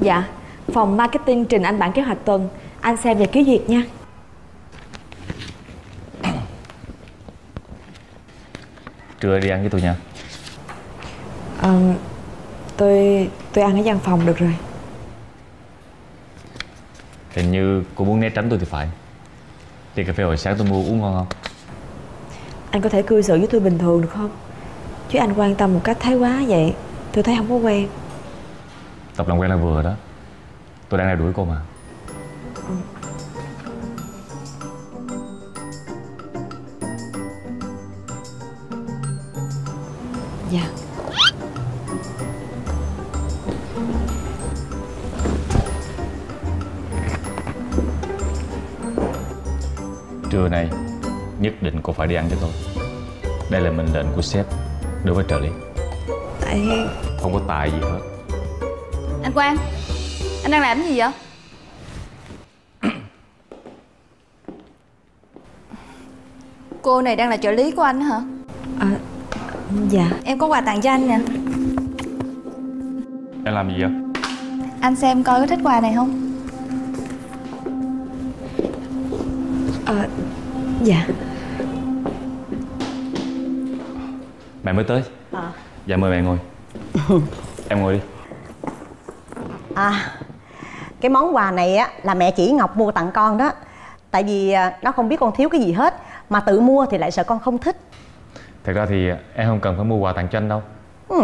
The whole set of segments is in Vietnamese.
Dạ. Phòng marketing trình anh bản kế hoạch tuần. Anh xem và ký duyệt nha. Trưa đi ăn với tôi nha Ờ Tôi tôi ăn ở văn phòng được rồi. Hình như cô muốn né tránh tôi thì phải. Ly cà phê hồi sáng tôi mua uống ngon không? Anh có thể cư xử với tôi bình thường được không? Chứ anh quan tâm một cách thái quá vậy Tôi thấy không có quen Tập làm quen là vừa đó. Tôi đang đeo đuổi cô mà. Dạ. Trưa nay Nhất định cô phải đi ăn cho tôi. Đây là mệnh lệnh của sếp Đối với trợ lý. Tại Không có tài gì hết Anh Quang Anh đang làm cái gì vậy? Cô này đang là trợ lý của anh hả? À, Dạ. Em có quà tặng cho anh nè. Em làm gì vậy? Anh xem coi có thích quà này không? À, Dạ. Mẹ mới tới. À. Dạ mời mẹ ngồi. Em ngồi đi À, cái món quà này á là mẹ chỉ Ngọc mua tặng con đó. Tại vì à, nó không biết con thiếu cái gì hết Mà tự mua thì lại sợ con không thích. Thật ra thì em không cần phải mua quà tặng cho anh đâu. Ừ.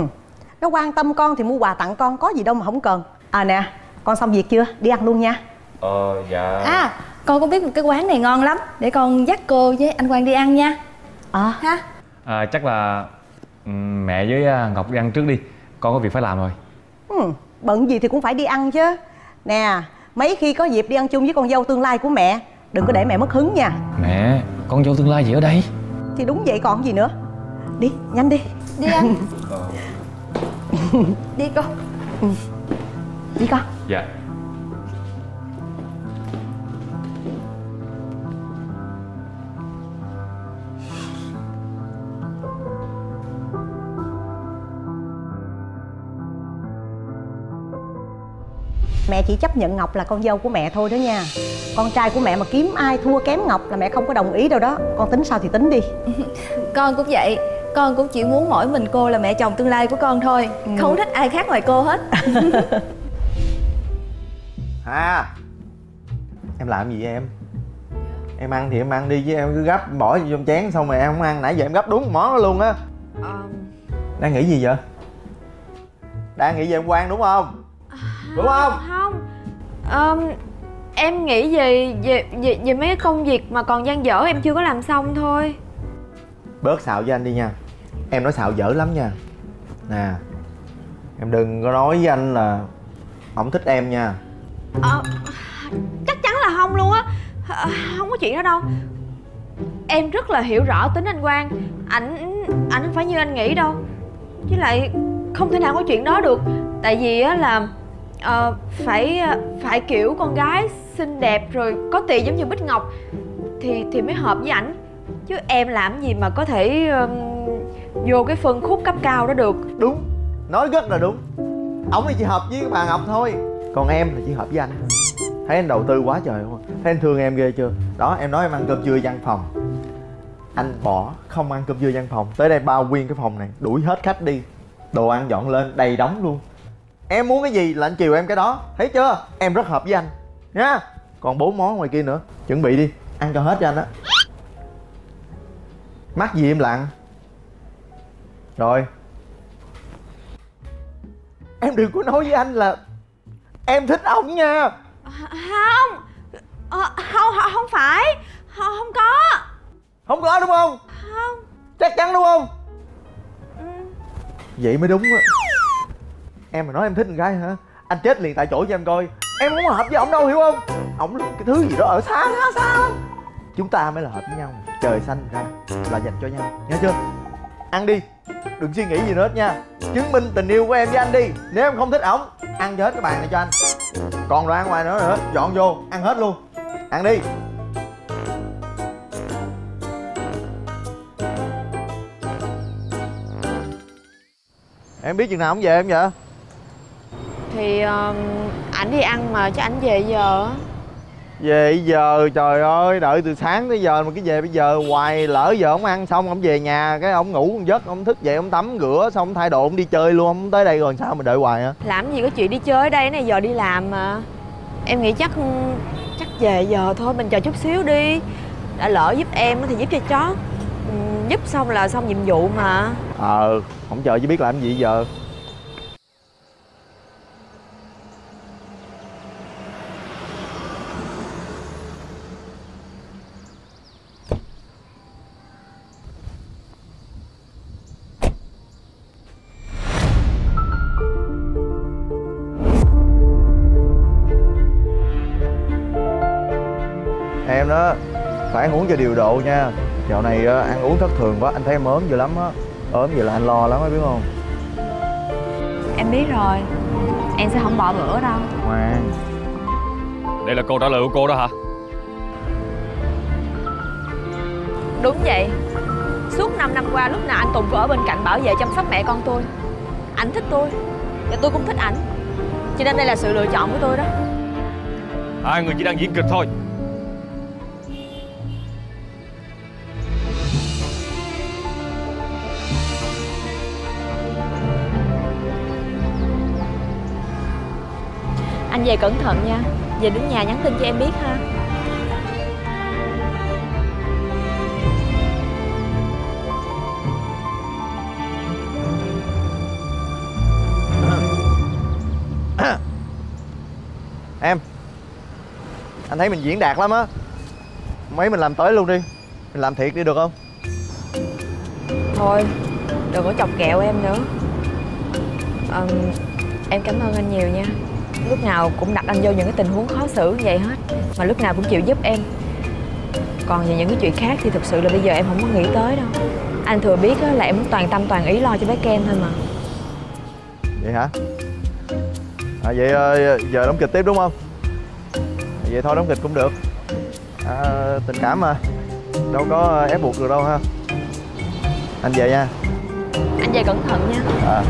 Nó quan tâm con thì mua quà tặng con có gì đâu mà không cần. À nè, con xong việc chưa? Đi ăn luôn nha. Ờ dạ. À con có biết một cái quán này ngon lắm. Để con dắt cô với anh Quang đi ăn nha. À. Ha? À, Chắc là mẹ với à, Ngọc đi ăn trước đi. Con có việc phải làm rồi. Ừ. Bận gì thì cũng phải đi ăn chứ. Nè, mấy khi có dịp đi ăn chung với con dâu tương lai của mẹ Đừng có để mẹ mất hứng nha. Mẹ, con dâu tương lai gì ở đây? Thì đúng vậy còn gì nữa. Đi, nhanh đi. Đi ăn. Đi cô Đi con. Dạ Mẹ chỉ chấp nhận Ngọc là con dâu của mẹ thôi đó nha. Con trai của mẹ mà kiếm ai thua kém Ngọc là mẹ không có đồng ý đâu đó. Con tính sao thì tính đi. Con cũng vậy. Con cũng chỉ muốn mỗi mình cô là mẹ chồng tương lai của con thôi. Không thích ai khác ngoài cô hết. À Em làm gì vậy em? Em ăn thì em ăn đi chứ em cứ gấp bỏ vô trong chén xong rồi em không ăn. Nãy giờ em gấp đúng món đó luôn á. Đang nghĩ gì vậy? Đang nghĩ về em quan đúng không? Đúng không? Không um, Em nghĩ về, về về về mấy cái công việc mà còn dang dở em chưa có làm xong thôi. Bớt xạo với anh đi nha. Em nói xạo dở lắm nha. Nè Em đừng có nói với anh là Không thích em nha. Ờ, chắc chắn là không luôn á. Không có chuyện đó đâu. Em rất là hiểu rõ tính anh Quang. Ảnh ảnh không phải như anh nghĩ đâu. Với lại không thể nào có chuyện đó được. Tại vì á là ờ, phải ờ, phải kiểu con gái xinh đẹp rồi có tiền giống như Bích Ngọc thì thì mới hợp với ảnh. Chứ em làm gì mà có thể um, vô cái phân khúc cấp cao đó được. Đúng Nói rất là đúng. Ổng thì chỉ hợp với bà Ngọc thôi. Còn em là chỉ hợp với anh Thấy anh đầu tư quá trời không Thấy anh thương em ghê chưa? Đó em nói em ăn cơm trưa văn phòng. Anh bỏ không ăn cơm trưa văn phòng. Tới đây bao nguyên cái phòng này Đuổi hết khách đi. Đồ ăn dọn lên đầy đóng luôn. Em muốn cái gì là anh chiều em cái đó. Thấy chưa? Em rất hợp với anh. Nha. Còn bốn món ngoài kia nữa. Chuẩn bị đi. Ăn cho hết cho anh á. Mắc gì im lặng? Rồi. Em đừng có nói với anh là Em thích ông nha. Không. Ờ, không không không phải. Không, không có. Không có đúng không? Không. Chắc chắn đúng không? Ừ. Vậy mới đúng á Em mà nói em thích con gái hả? Anh chết liền tại chỗ cho em coi. Em không hợp với ổng đâu, hiểu không? Ổng cái thứ gì đó ở xa xa xa lắm. Chúng ta mới là hợp với nhau. Trời xanh ra, là dành cho nhau. Nghe chưa? Ăn đi. Đừng suy nghĩ gì nữa hết nha. Chứng minh tình yêu của em với anh đi. Nếu em không thích ổng, Ăn cho hết cái bàn này cho anh. Còn đồ ăn ngoài nữa nữa Dọn vô, Ăn hết luôn. Ăn đi. Em biết chừng nào ổng về em vậy? Thì ờ, ảnh đi ăn mà chứ ảnh về giờ á. Về giờ trời ơi đợi từ sáng tới giờ mà cái về bây giờ hoài lỡ giờ ông ăn xong ông về nhà cái ông ngủ một giấc ông thức dậy ông tắm rửa xong ông thay đồ ông đi chơi luôn ông tới đây rồi sao mà đợi hoài hả? Làm gì có chuyện đi chơi ở đây này giờ đi làm mà. Em nghĩ chắc chắc về giờ thôi mình chờ chút xíu đi. Đã lỡ giúp em thì giúp cho chó. Giúp xong là xong nhiệm vụ mà. Ờ không chờ chứ biết làm gì giờ phải ăn uống cho điều độ nha. Dạo này á, ăn uống thất thường quá anh thấy em ốm dữ lắm á. Ốm vậy là anh lo lắm á biết không? Em biết rồi. Em sẽ không bỏ bữa đâu. Ngoan. Đây là câu trả lời của cô đó hả? Đúng vậy. Suốt 5 năm qua lúc nào anh Tùng cũng ở bên cạnh bảo vệ chăm sóc mẹ con tôi. Ảnh thích tôi Và tôi cũng thích ảnh. Cho nên đây là sự lựa chọn của tôi đó. Hai người chỉ đang diễn kịch thôi về cẩn thận nha. Về đến nhà nhắn tin cho em biết ha. Em anh thấy mình diễn đạt lắm á. Mấy mình làm tới luôn đi. Mình làm thiệt đi được không? Thôi Đừng có chọc kẹo em nữa. Ờm, Em cảm ơn anh nhiều nha Lúc nào cũng đặt anh vô những cái tình huống khó xử như vậy hết Mà lúc nào cũng chịu giúp em. Còn về những cái chuyện khác thì thực sự là bây giờ em không có nghĩ tới đâu. Anh thừa biết á, là em toàn tâm toàn ý lo cho bé Ken thôi mà. Vậy hả? À, vậy ờ, giờ đóng kịch tiếp đúng không? Vậy thôi đóng kịch cũng được. À, tình cảm mà. Đâu có ép buộc được đâu ha. Anh về nha. Anh về cẩn thận nha. À